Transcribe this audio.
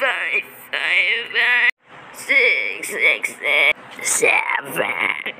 five, five, five, six, six, six, seven.